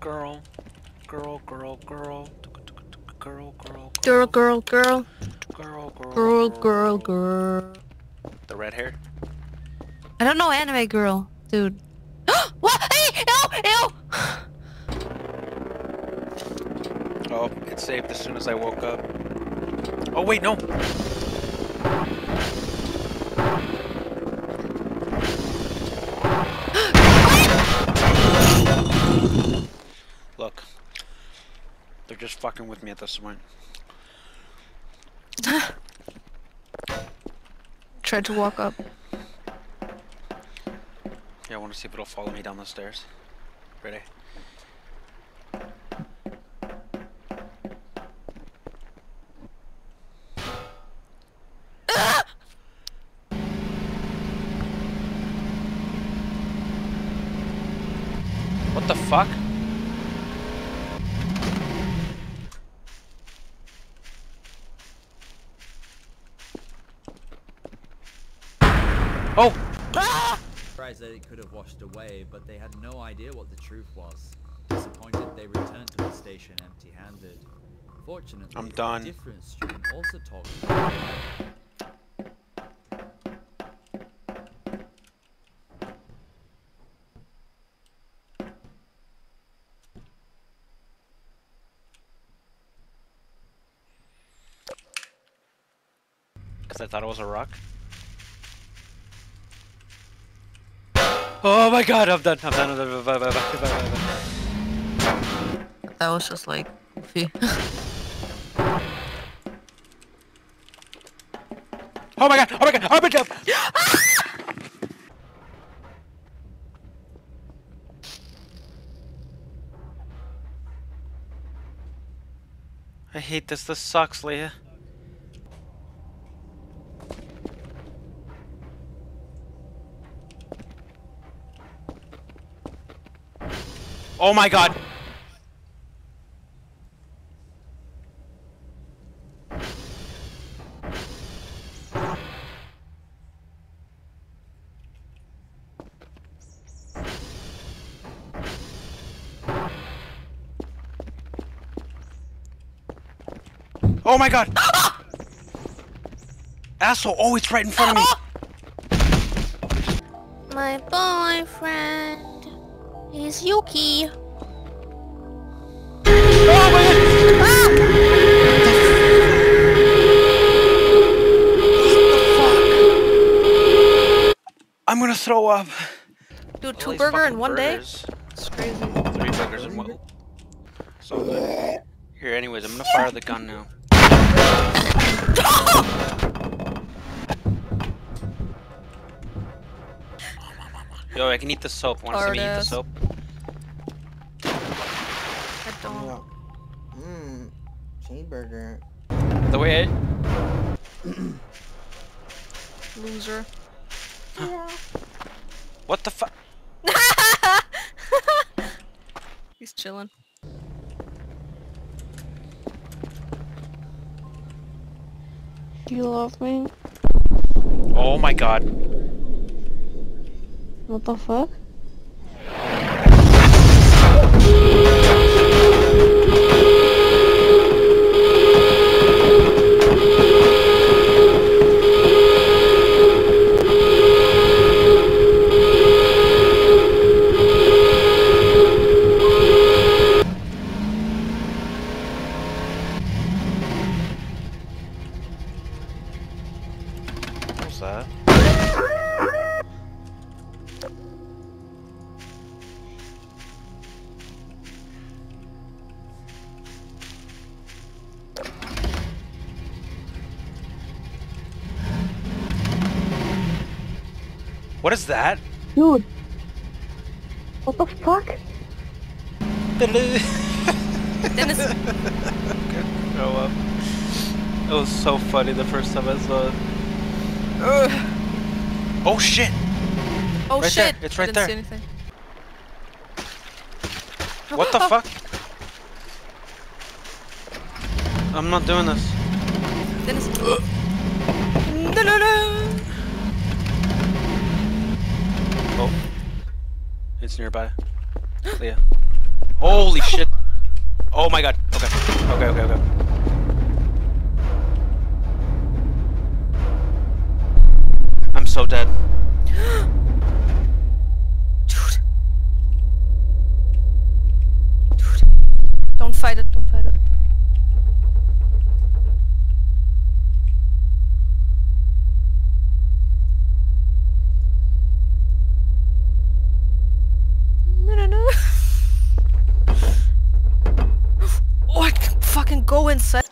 Girl, girl, girl, girl, girl, girl, Girl, girl, girl. girl, Girl, girl, girl. The red hair. I don't know anime girl, dude. what? Hey! Ew! Ew! Oh, it saved as soon as I woke up. Oh wait, no. Look, they're just fucking with me at this point. Tried to walk up. Yeah, I want to see if it'll follow me down the stairs. Ready? What the fuck? Oh! Surprised that it could have washed away, but they had no idea what the truth was. Disappointed, they returned to the station empty-handed. Fortunately, I'm done. a different stream also talked about Because I thought it was a rock. Oh my god, I'm done. I'm done. I'm done. Bye, bye, bye, bye, bye, bye. That was just like goofy. Oh my god! Oh my god! Oh my god! I hate this. This sucks, Leah. Oh my god! Oh my god! Asshole! Oh, it's right in front of me! My boyfriend. He's Yuki. Oh my god! I'm gonna throw up. Dude, All two these burger in fucking one day? It's crazy. Three burgers in one. So good. Here, anyways, I'm gonna fire the gun now. Yo, I can eat the soap. Wanna see me eat the soap? I don't. Mmm, cheeseburger. The way I... Loser. What the fuck? He's chilling. Do you love me? Oh my god. What the fuck? What was that? What is that? Dude! What the fuck? Dennis, Grow up. It was so funny the first time I saw it. Oh shit! oh Right there, shit! it's I right didn't there. anything. What the fuck? I'm not doing this. Dennis. no, no, no. Oh. It's nearby. Leah. Holy shit. Oh my god. Okay. Okay, okay, okay. I'm so dead. Dude. Dude. Don't fight it, don't fight it. No, no, no. Oh, I can fucking inside.